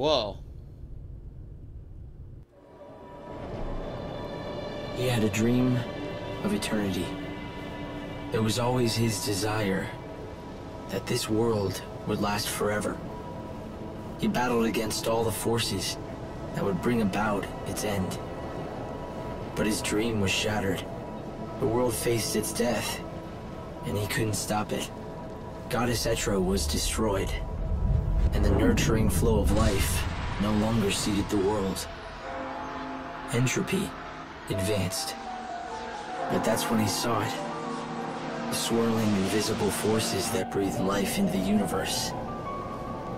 Whoa. He had a dream of eternity. It was always his desire that this world would last forever. He battled against all the forces that would bring about its end. But his dream was shattered. The world faced its death, and he couldn't stop it. Goddess Etro was destroyed, and the nurturing flow of life no longer seeded the world. Entropy advanced. But that's when he saw it. The swirling invisible forces that breathed life into the universe.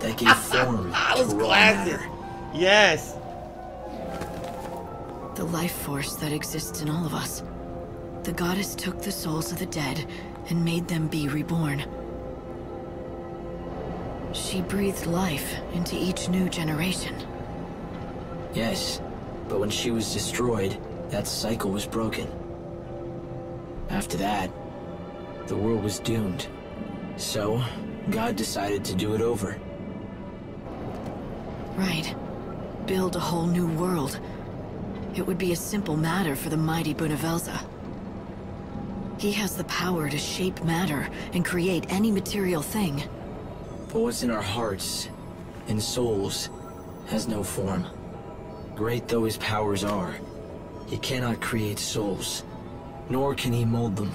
That gave form That to was raw classic. matter. Yes. The life force that exists in all of us. The goddess took the souls of the dead and made them be reborn. She breathed life into each new generation. Yes, but when she was destroyed, that cycle was broken. After that, the world was doomed. So, God decided to do it over. Right. Build a whole new world. It would be a simple matter for the mighty Bhunivelze. He has the power to shape matter and create any material thing. But what's in our hearts and souls has no form. Great though his powers are, he cannot create souls, nor can he mold them.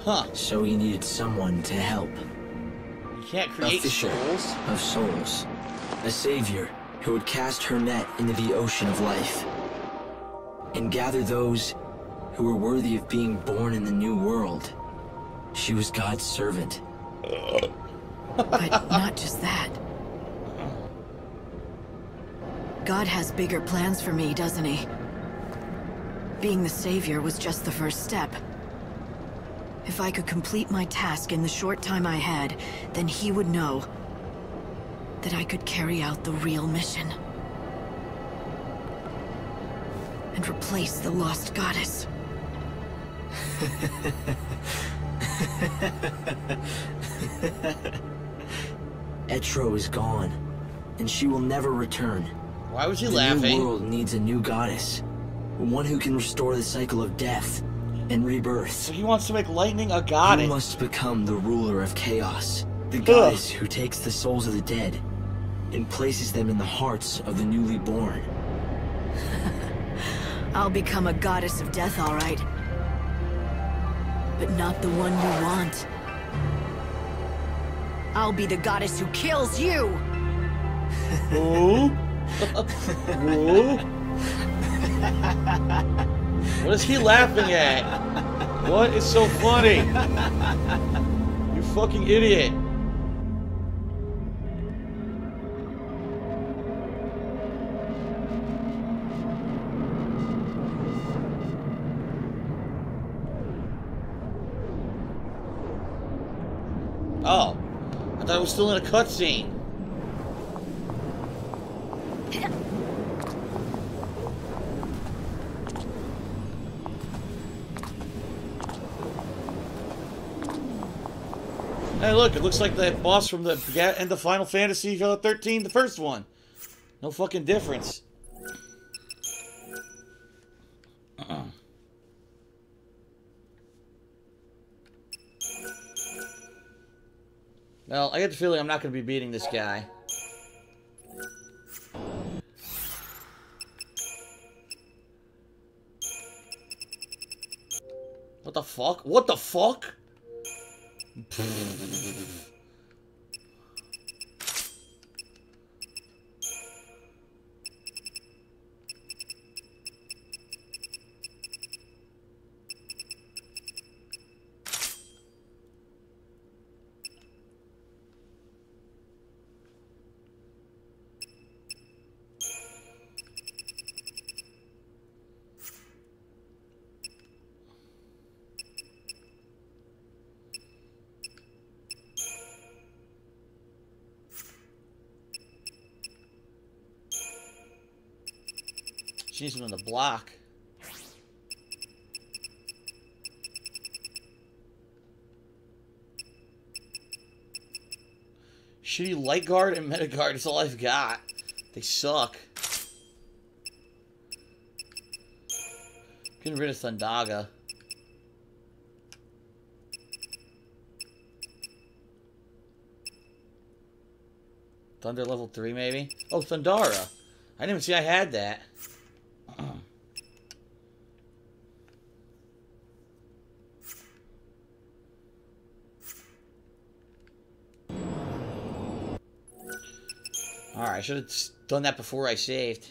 Huh. So he needed someone to help. You can't create a fisher souls. of souls. A savior who would cast her net into the ocean of life. And gather those who were worthy of being born in the new world. She was God's servant. But not just that. God has bigger plans for me, doesn't he? Being the savior was just the first step. If I could complete my task in the short time I had, then he would know that I could carry out the real mission. And replace the lost goddess. Etro is gone, and she will never return. Why was he the laughing? new world needs a new goddess. One who can restore the cycle of death and rebirth. So he wants to make lightning a goddess. You goddess. must become the ruler of chaos, the goddess who takes the souls of the dead and places them in the hearts of the newly born. I'll become a goddess of death, all right. But not the one you want. I'll be the goddess who kills you! Ooh. Ooh. What is he laughing at? What is so funny? You fucking idiot. Oh, I was still in a cutscene. Hey, look, it looks like the boss from the end of Final Fantasy uh, 13, the first one. No fucking difference. Well, I get the feeling I'm not going to be beating this guy. What the fuck? What the fuck? She needs someone to block. Shitty Light Guard and Meta Guard is all I've got. They suck. Getting rid of Thundaga. Thunder level 3, maybe? Oh, Thundara. I didn't even see I had that. I should have done that before I saved.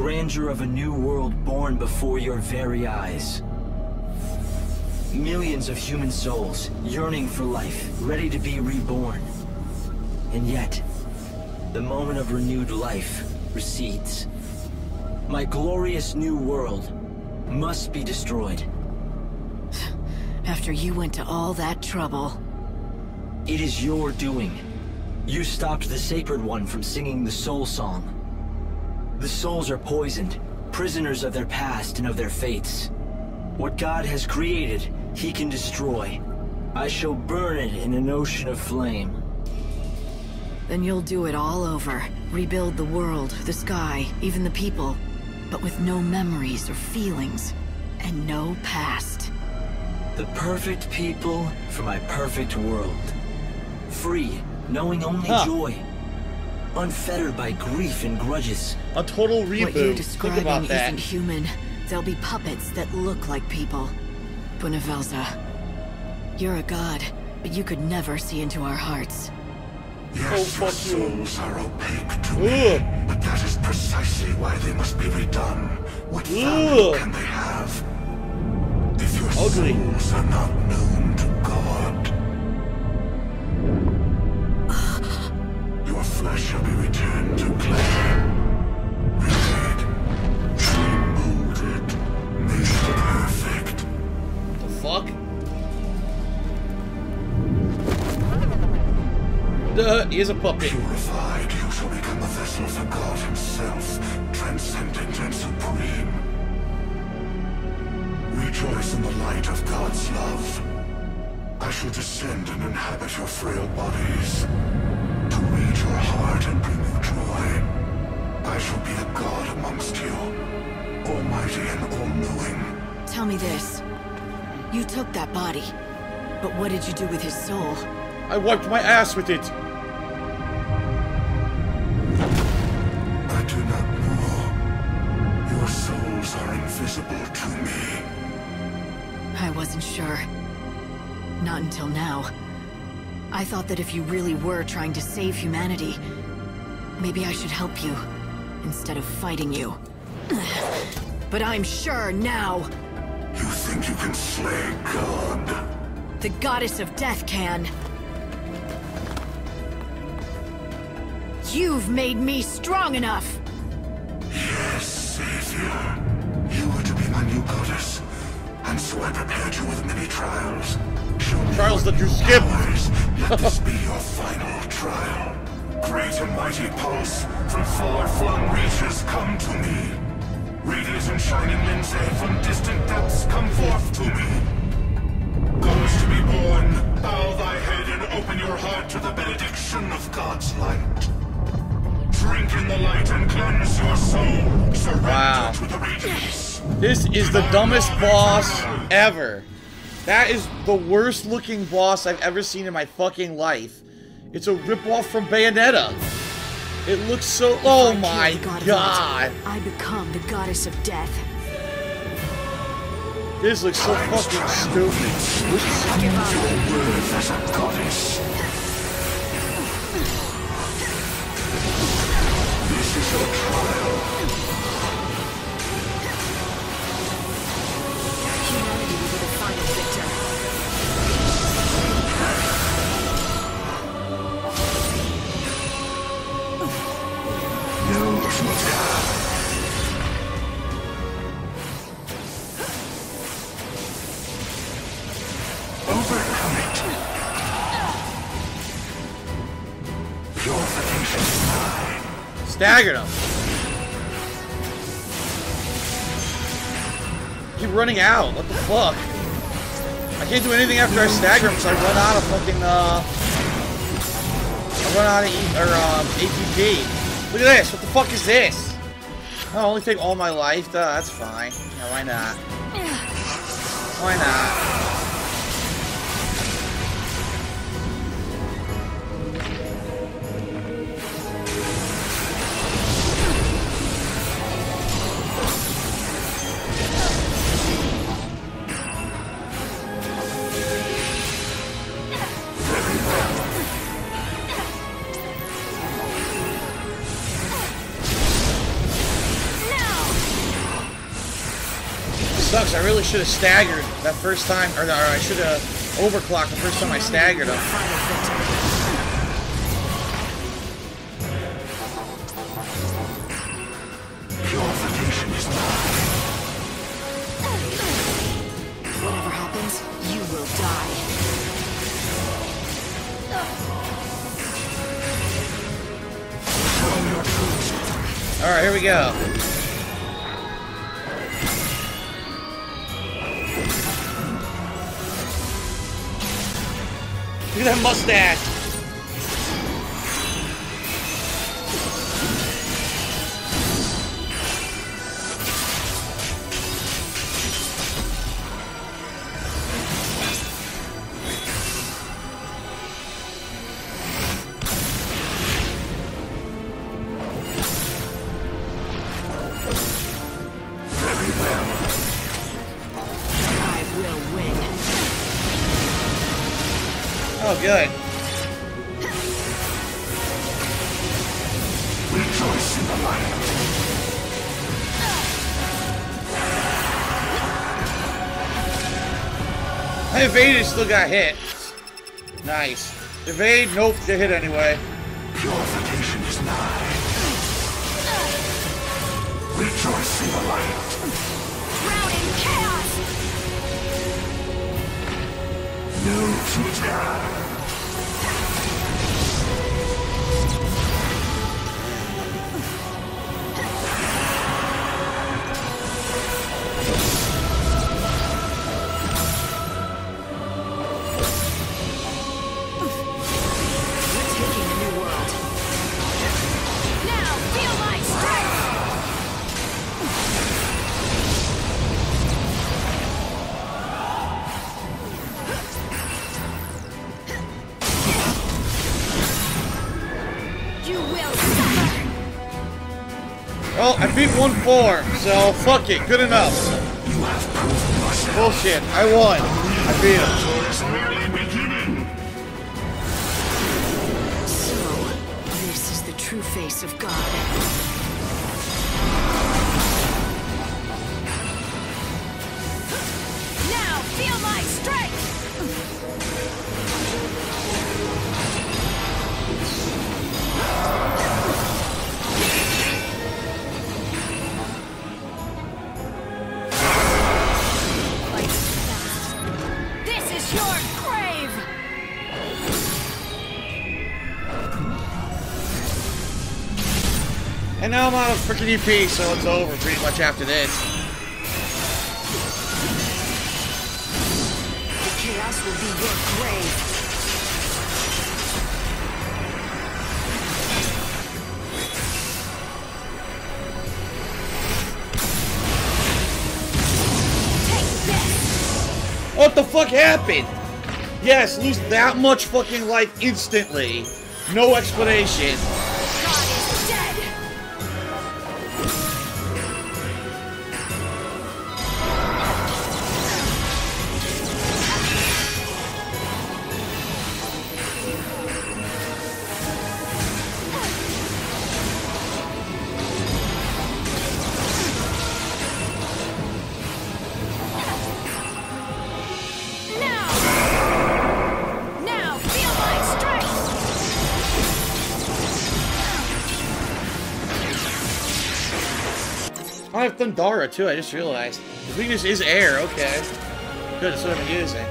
Grandeur of a new world born before your very eyes. Millions of human souls yearning for life, ready to be reborn. And yet, the moment of renewed life recedes. My glorious new world must be destroyed. After you went to all that trouble. It is your doing. You stopped the Sacred One from singing the Soul Song. The souls are poisoned, prisoners of their past and of their fates. What God has created, he can destroy. I shall burn it in an ocean of flame. Then you'll do it all over. Rebuild the world, the sky, even the people. But with no memories or feelings. And no past. The perfect people for my perfect world. Free, knowing only Huh. joy. Unfettered by grief and grudges. A total reboot. What you're describing about that. isn't human. They'll be puppets that look like people. Bhunivelze, you're a god, but you could never see into our hearts. Yes, Oh, your fuck you. souls are opaque to me, but that is precisely why they must be redone. What value Ugh. can they have? If your Ugly. souls are not known Duh, he is a puppet. Purified, you shall become a vessel for God himself, transcendent and supreme. Rejoice in the light of God's love. I shall descend and inhabit your frail bodies, to read your heart and bring you joy. I shall be a God amongst you, almighty and all-knowing. Tell me this. You took that body, but what did you do with his soul? I wiped my ass with it. Wasn't sure. Not until now. I thought that if you really were trying to save humanity, maybe I should help you, instead of fighting you. But I'm sure now! You think you can slay God? The goddess of death can. You've made me strong enough! Yes, Savior. You were to be my new goddess, and so I prepared you with many trials. Show Trials that you new skip. powers. Let this be your final trial. Great and mighty pulse from far-flung reaches come to me. Radiant and shining Lindzei eh, from distant depths come forth to me. Goddess to be born, bow thy head and open your heart to the benediction of God's light. Drink in the light and cleanse your soul. Surrender Wow. to the radiance. This is the dumbest boss ever. That is the worst looking boss I've ever seen in my fucking life. It's a ripoff from Bayonetta. It looks so. Oh I my god god. I become the goddess of death. This looks so fucking stupid. Give up. Your worth as a goddess. staggered him. Keep running out. What the fuck? I can't do anything after I stagger him, so I run out of fucking, uh... I run out of, e or, um, ATP. Look at this. What the fuck is this? I'll only take all my life? Duh, that's fine. Yeah, why not? Why not? I really should have staggered that first time, or, or I should have overclocked the first time I staggered him. Good. Rejoice in the light. I evaded, still got hit. Nice. Evade, nope, get hit anyway. Purification beat 1-4, so fuck it, good enough. Bullshit, I won. I beat him. So, this is the true face of God. And now I'm out of freaking EP, so it's over pretty much after this. The chaos will be your grave. This! What the fuck happened? Yes, lose that much fucking life instantly. No explanation. Dara, too, I just realized. His weakness is air, okay. Good, that's what I'm using.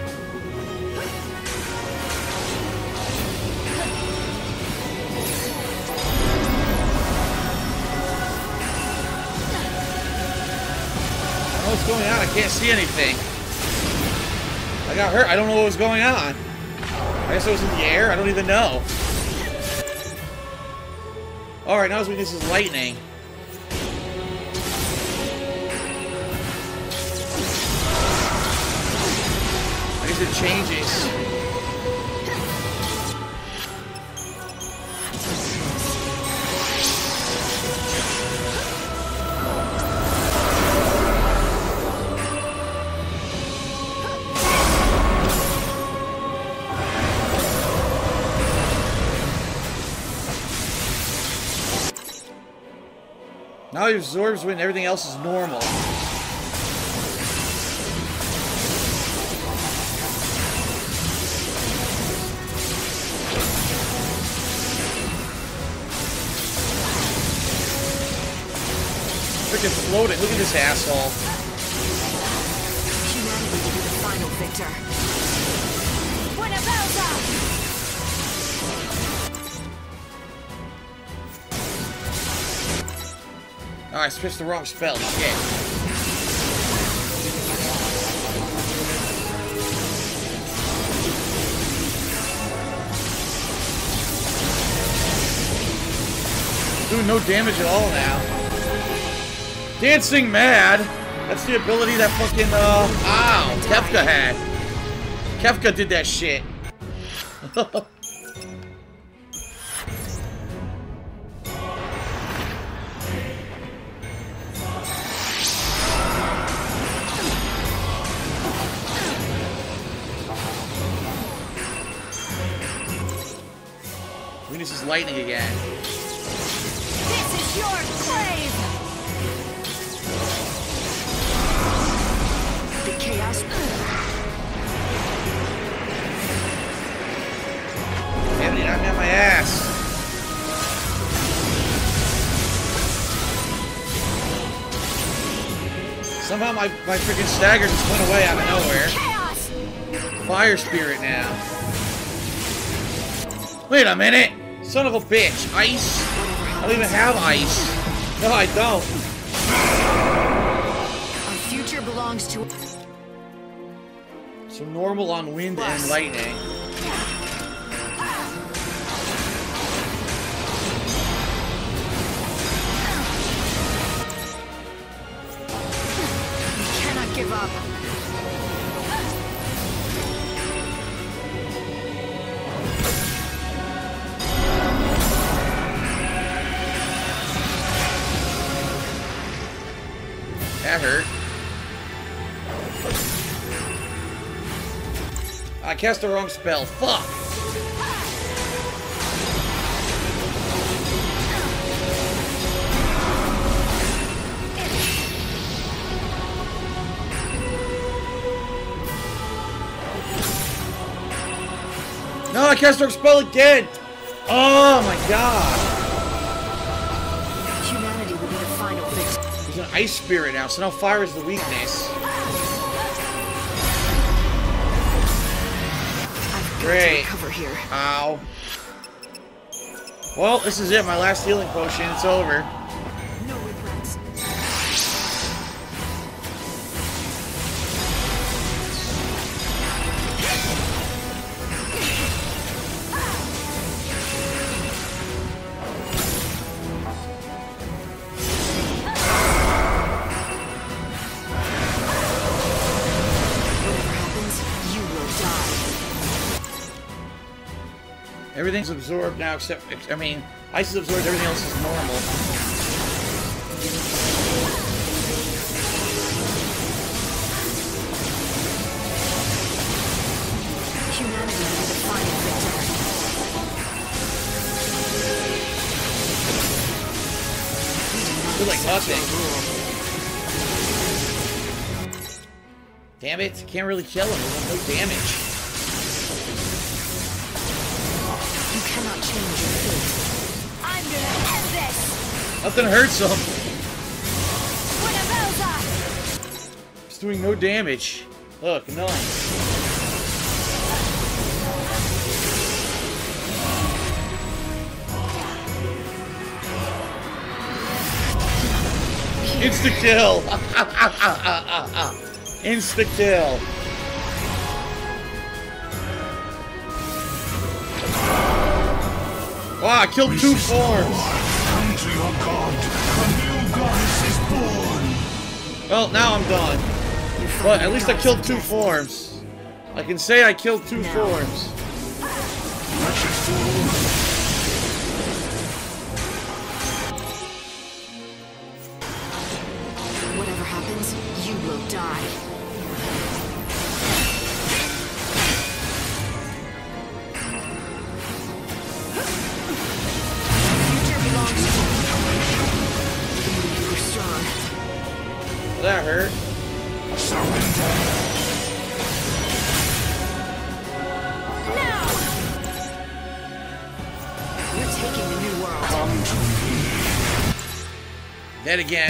what's going on. I can't see anything. I got hurt. I don't know what was going on. I guess I was in the air. I don't even know. Alright, now his weakness is lightning. It changes. Now he absorbs when everything else is normal. Floating. Look at this asshole. Humanity be the final victor. Oh, I switched the wrong spell. Shit. Doing no damage at all now. Dancing Mad! That's the ability that fucking, uh, ow, Kefka had. Kefka did that shit. Venus is lightning again. This is your grave! Chaos. Damn it, knocked me on my ass. Somehow my, my freaking stagger just went away out of nowhere. Chaos! Fire spirit now. Wait a minute! Son of a bitch. Ice? I don't even have ice. No, I don't. Our future belongs to. So normal on wind and lightning. We cannot give up. Cast the wrong spell. Fuck! No, I cast the wrong spell again! Oh my god! Humanity will be the final victor. He's an ice spirit now, so now fire is the weakness. Great. to recover here. Ow. Well, this is it. My last healing potion. It's over. Absorbed now except, I mean, ice is absorbed, everything else is normal. Like nothing. Damn it, can't really kill him. No damage. Nothing hurts him. It's doing no damage. Look, none. Insta kill. Insta kill. Wow, ah, I killed two forms. Come to your god. A new goddess is born. Well, now I'm done. But at least I killed two forms. I can say I killed two No. forms. Dead again.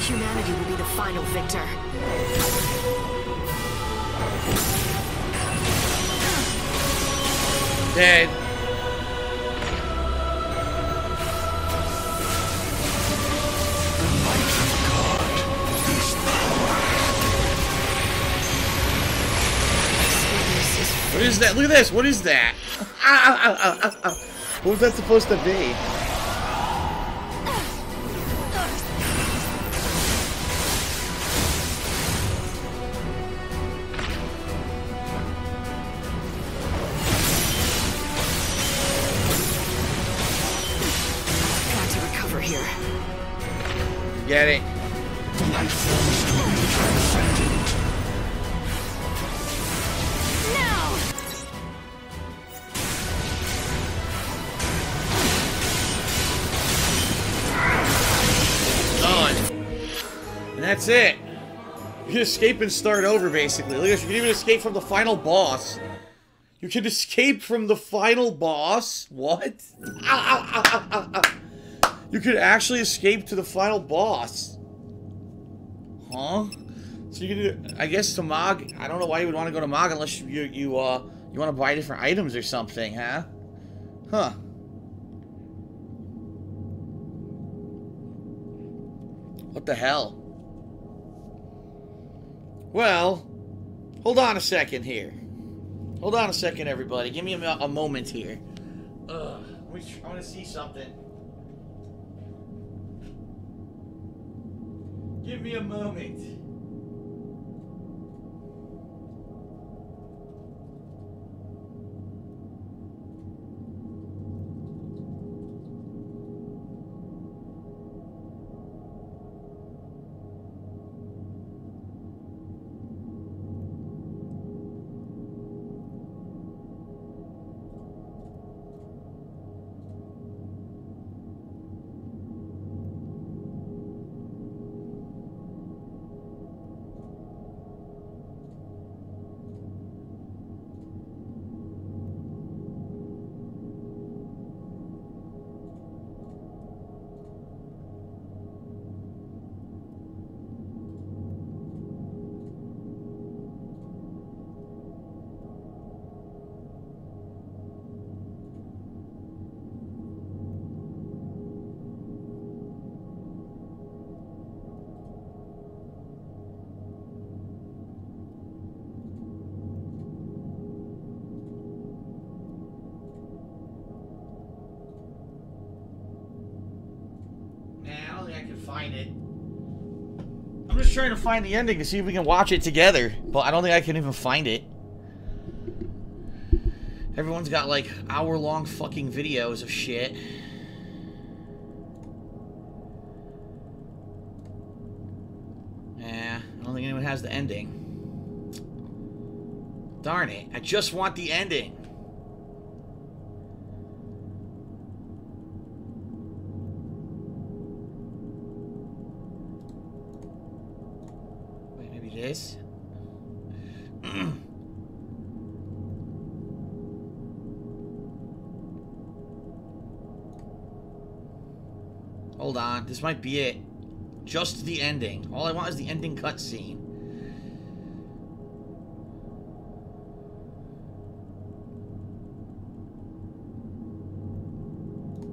Humanity will be the final victor. Dead. Is What is that? Look at this. What is that? Ah, ah, ah, what was that supposed to be? got to recover here. Get it. Escape and start over, basically. This, you can even escape from the final boss. You can escape from the final boss? What? you could actually escape to the final boss. Huh? So you can do, I guess to Mog, I don't know why you would want to go to Mog unless you, you, uh, you want to buy different items or something, huh? Huh. What the hell? Well, hold on a second here. Hold on a second, everybody. Give me a, a moment here. Ugh, I want to see something. Give me a moment. Find it. I'm just trying to find the ending to see if we can watch it together, but I don't think I can even find it. Everyone's got like hour long fucking videos of shit. Yeah, I don't think anyone has the ending. Darn it, I just want the ending. this. Hold on, this might be it. Just the ending. All I want is the ending cutscene.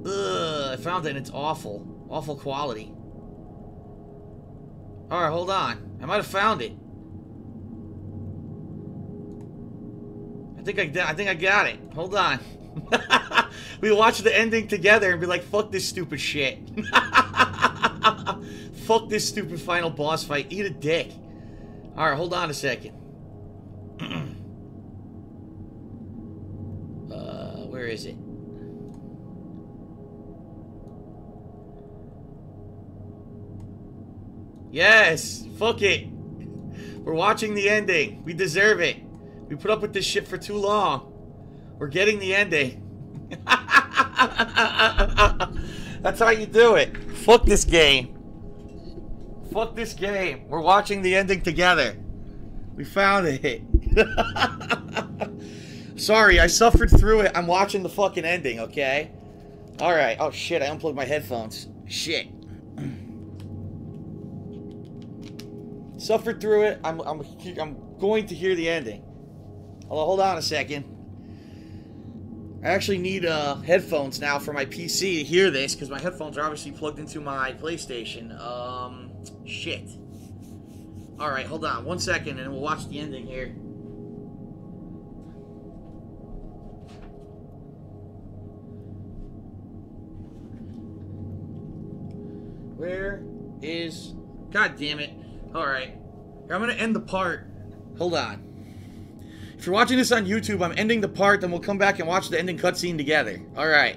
Ugh, I found it and it's awful. Awful quality. Alright, hold on. I might have found it. Think I. I think I got it. Hold on. we watch the ending together and be like, fuck this stupid shit. fuck this stupid final boss fight. Eat a dick. Alright, hold on a second. uh, where is it? Yes! Fuck it! We're watching the ending. We deserve it. We put up with this shit for too long. We're getting the ending. Eh? That's how you do it. Fuck this game. Fuck this game. We're watching the ending together. We found it. Sorry, I suffered through it. I'm watching the fucking ending, okay? Alright. Oh shit, I unplugged my headphones. Shit. Suffered through it. I'm, I'm, I'm going to hear the ending. Hold hold on a second. I actually need uh, headphones now for my PC to hear this because my headphones are obviously plugged into my PlayStation. Um, shit. All right, hold on one second, and we'll watch the ending here. Where is? God damn it! All right, I'm gonna end the part. Hold on. If you're watching this on YouTube, I'm ending the part, then we'll come back and watch the ending cutscene together. Alright.